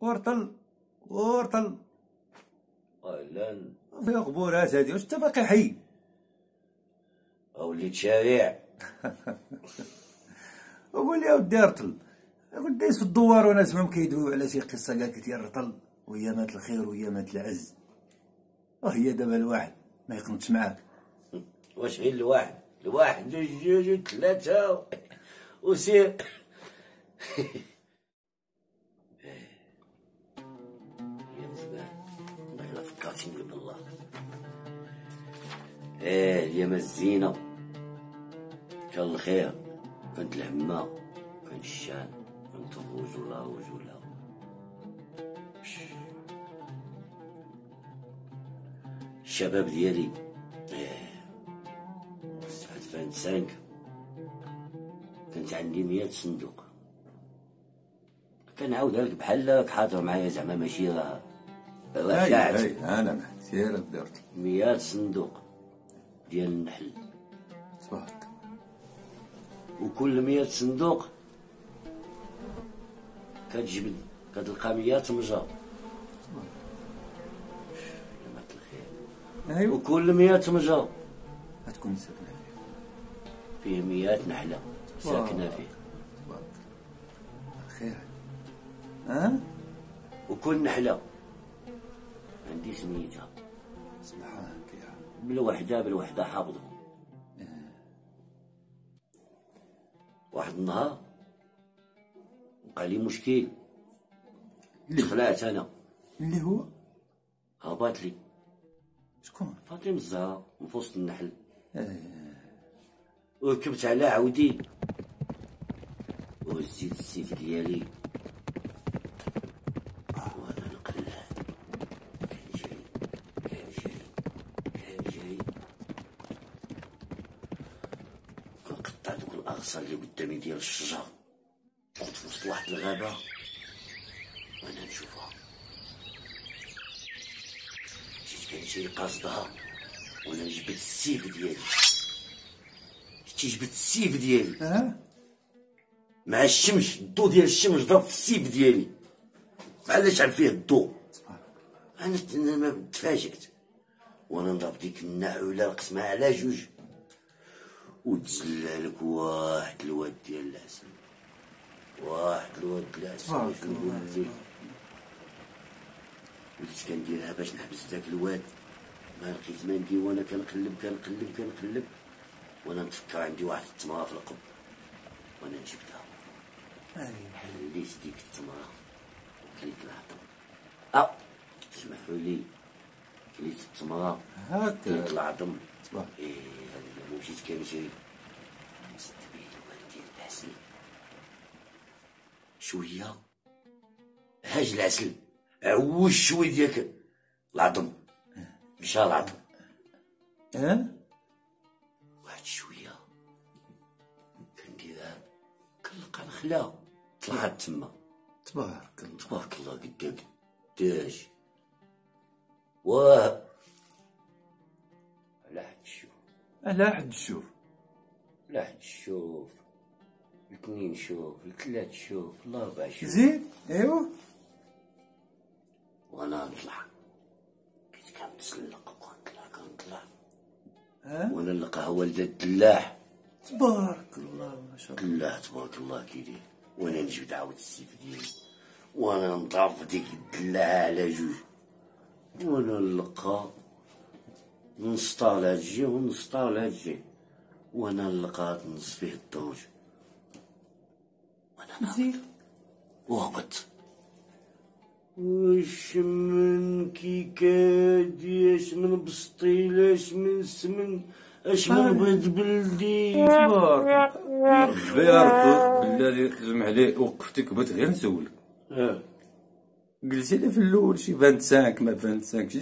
ورطل ورطل أهلا فيها قبورات هادي واش انت باقي حي. وليت شارع. وقول لي اودي رطل قلت دايز في الدوار وأنا سمعهم كيدويو على شي قصة قال لك ديال رطل وهي مات الخير وهي مات العز. وهي دابا الواحد ما يقنطش معاك. واش غير الواحد؟ الواحد جوج جوج ثلاثة. وسير. اليوم الزينة. كان الخير كانت الهمة كان الشان كانت الرجولة رجولة الشباب ديالي إيه. ساعة 25 كانت عندي مية صندوق. كنعاودها لك بحال راك حاضر معايا زعما ماشي راه راه هاي أنا معك سير درت صندوق. ديال النحل. تبارك وكل مية صندوق كتجبد كتلقى مية مجر جماعة الخير. ايوا وكل مية مجر غتكون ساكنة فيه. فيه ميات نحلة ساكنة فيه. خير ها؟ وكل نحلة. عندي سميتها. سبحانك يا بالوحدة بالوحدة حافظهم. واحد النهار وقع لي مشكل. تخلعت أنا. اللي هو؟ هبط لي. شكون؟ فاطمة الزهراء من وسط النحل. آه. وركبت على عودي وهزيت السيف ديالي وأنا نقلع كان جاي كان جاي كان جاي كنقطع اللي قدامي ديال الشجر كنت في وسط واحد الغابة وأنا نشوفها جيت كان جاي قاصدها وأنا جبت السيف ديالي شتي جبت السيف ديالي ها مع الشمس الضو ديال الشمس ضرب في السيف ديالي بحال شعل فيه الضو أنا ما تفاجأت وأنا نضرب ديك النعولة نقسمها على جوج وتزلالك واحد الواد ديال العسل. واحد الواد ديال العسل واش نقول لك وليت كنديرها باش نحبس داك الواد. ما لقيت ما ندير وأنا كنقلب كنقلب كنقلب. وأنا نتفكر عندي واحد التمره في القب وأنا جبتها. حليت ديك التمره وكليت العظم آه اسمحوا لي. كليت التمره كليت العظم تبارك إيه هذا لما مشيت كنجري أنا نزلت به الواد ديال العسل شوية هاج العسل عوج شوية ديال العظم مشى العظم ها واحد شوية كنديرها كنلقى الخلا طلعت تما تبارك الله تبارك الله قدا قداش واه على حد الشوف لا حد تشوف على حد الشوف الاثنين شوف الثلاث شوف الأربع شوف. زيد؟ ايوا وأنا نطلع. كنت كنتسلق وكنطلع كنطلع ها؟ وأنا نلقى ولد الدلاح تبارك الله ما شاء الله. الله تبارك الله كيدير وأنا نجبد عاود السيف ديالي. وأنا نضرب ديك الدلاعة على جوج. وأنا نلقى نسطال هاد الجي ونسطال هاد الجي وأنا نلقى نص فيه الدروج وأنا نهبط وهبط. واش من كيكادي اش من بسطيل اش من سمن اش من بيض بلدي تبارك بيرك بالله سمح لي وقفتك بغيت غير نسولك آه. قلتي لي في الأول شي 25 ما 25 شي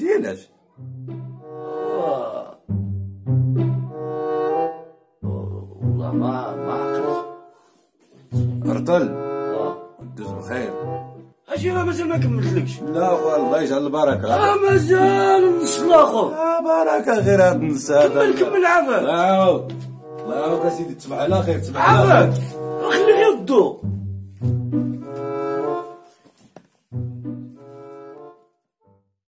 رطل آه. دوز بخير أجي راه مازال ما كملتلكش. لا والله يجعل البركة. آه مازال نص الآخر آه بركة غير هاد النص هذا. كمل كمل عافاك. الله يعاونك اسيدي تصبح على خير تصبح على خير. خلي غير الضوء